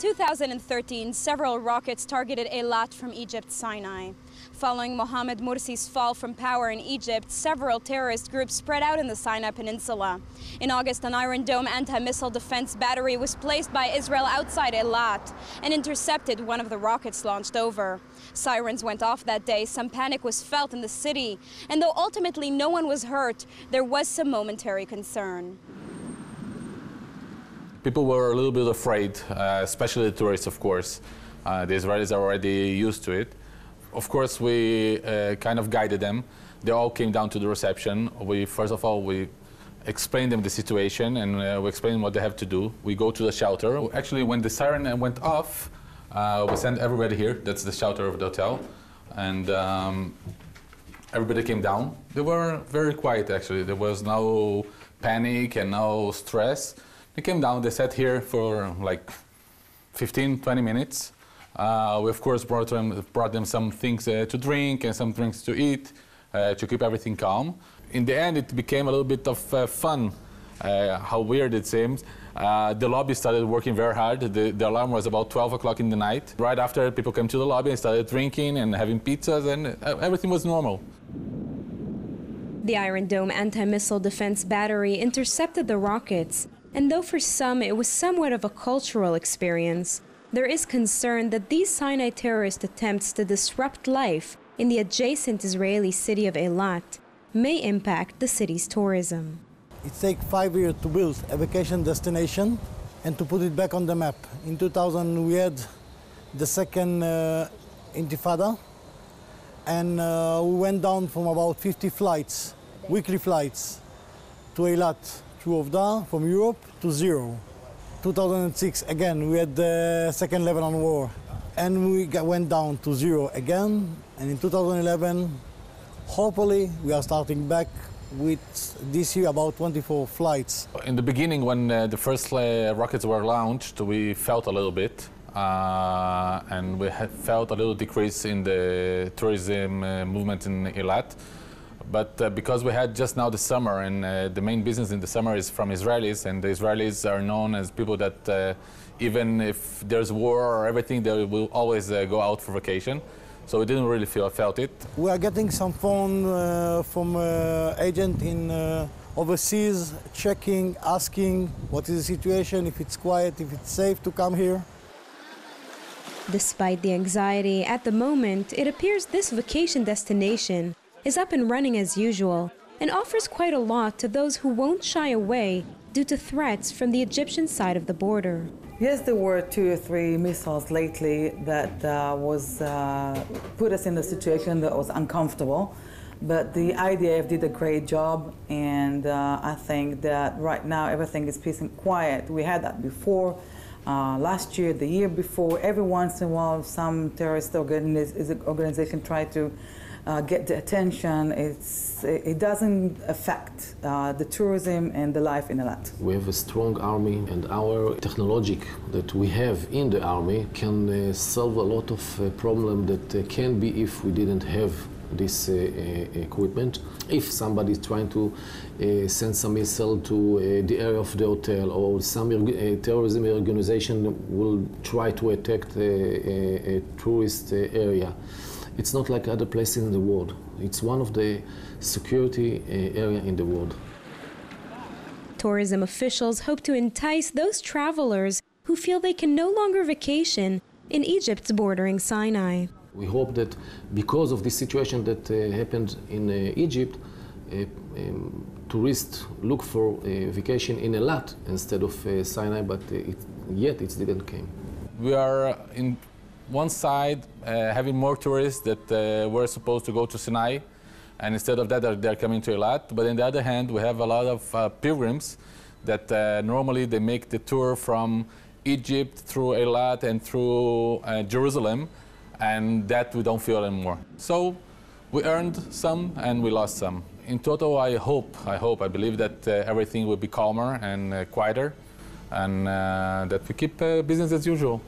2013, several rockets targeted Eilat from Egypt's Sinai. Following Mohamed Morsi's fall from power in Egypt, several terrorist groups spread out in the Sinai Peninsula. In August, an Iron Dome anti-missile defense battery was placed by Israel outside Eilat and intercepted one of the rockets launched over. Sirens went off that day, some panic was felt in the city, and though ultimately no one was hurt, there was some momentary concern. People were a little bit afraid, uh, especially the tourists, of course. Uh, the Israelis are already used to it. Of course, we uh, kind of guided them. They all came down to the reception. We, first of all, we explained them the situation and uh, we explained what they have to do. We go to the shelter. Actually, when the siren went off, uh, we sent everybody here. That's the shelter of the hotel. And um, everybody came down. They were very quiet, actually. There was no panic and no stress. They came down, they sat here for like 15, 20 minutes. Uh, we, of course, brought them, brought them some things uh, to drink and some drinks to eat uh, to keep everything calm. In the end, it became a little bit of uh, fun, uh, how weird it seems. Uh, the lobby started working very hard. The, the, alarm was about 12 o'clock in the night. Right after, people came to the lobby and started drinking and having pizzas, and everything was normal. The Iron Dome anti-missile defense battery intercepted the rockets, and though for some it was somewhat of a cultural experience, there is concern that these Sinai terrorist attempts to disrupt life in the adjacent Israeli city of Eilat may impact the city's tourism. It takes five years to build a vacation destination and to put it back on the map. In 2000, we had the second uh, intifada, and uh, we went down from about 50 flights, weekly flights, to Eilat through Ovda from Europe to zero. 2006, again, we had the second Lebanon war, and we got, went down to zero again. And in 2011, hopefully, we are starting back with this year about 24 flights. In the beginning, when uh, the first uh, rockets were launched, we felt a little bit. Uh, and we felt a little decrease in the tourism uh, movement in Eilat. But uh, because we had just now the summer, and uh, the main business in the summer is from Israelis, and the Israelis are known as people that uh, even if there's war or everything, they will always uh, go out for vacation. So we didn't really feel felt it. We are getting some phone uh, from uh, agent in overseas, checking, asking what is the situation, if it's quiet, if it's safe to come here. Despite the anxiety at the moment, it appears this vacation destination is up and running as usual and offers quite a lot to those who won't shy away due to threats from the Egyptian side of the border. Yes, there were two or three missiles lately that uh, was uh, put us in a situation that was uncomfortable. But the IDF did a great job, and uh, I think that right now everything is peace and quiet. We had that before. Uh, last year, the year before, every once in a while, some terrorist organiz organization tried to uh, get the attention. It's, it doesn't affect uh, the tourism and the life in Eilat. We have a strong army, and our technology that we have in the army can uh, solve a lot of uh, problems that uh, can be if we didn't have this uh, uh, equipment. If somebody is trying to uh, send some missile to the area of the hotel or some terrorism organization will try to attack the, a tourist area, it's not like other places in the world. It's one of the security uh, area in the world. Tourism officials hope to entice those travelers who feel they can no longer vacation in Egypt's bordering Sinai. We hope that because of this situation that uh, happened in uh, Egypt, uh, um, tourists look for a vacation in Eilat instead of uh, Sinai, but uh, it, yet it didn't come. We are in one side uh, having more tourists that uh, were supposed to go to Sinai, and instead of that, they're, they're, coming to Eilat. But on the other hand, we have a lot of uh, pilgrims that uh, normally they make the tour from Egypt through Eilat and through uh, Jerusalem, and that we don't feel anymore. So we earned some and we lost some. In total, I hope, I hope, I believe that uh, everything will be calmer and quieter, and that we keep business as usual.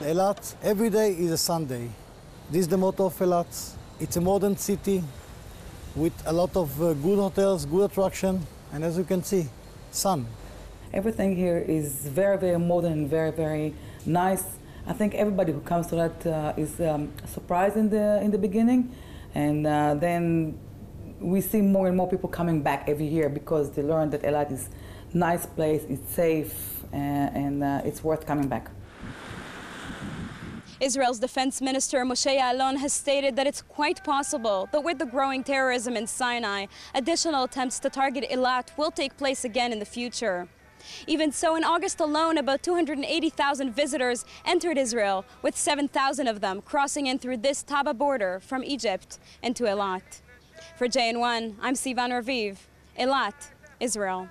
Eilat, every day is a Sunday. This is the motto of Eilat. It's a modern city with a lot of uh, good hotels, good attraction, and as you can see, sun. Everything here is very, very modern and very, very nice. I think everybody who comes to that uh, is um, surprised in the in the beginning, and uh, then we see more and more people coming back every year because they learn that Eilat is a nice place, it's safe, uh, and uh, it's worth coming back. Israel's defense minister Moshe Ya'alon has stated that it's quite possible that with the growing terrorism in Sinai, additional attempts to target Eilat will take place again in the future. Even so, in August alone, about 280,000 visitors entered Israel, with 7,000 of them crossing in through this Taba border from Egypt into Eilat. For JN1, I'm Sivan Raviv, Eilat, Israel.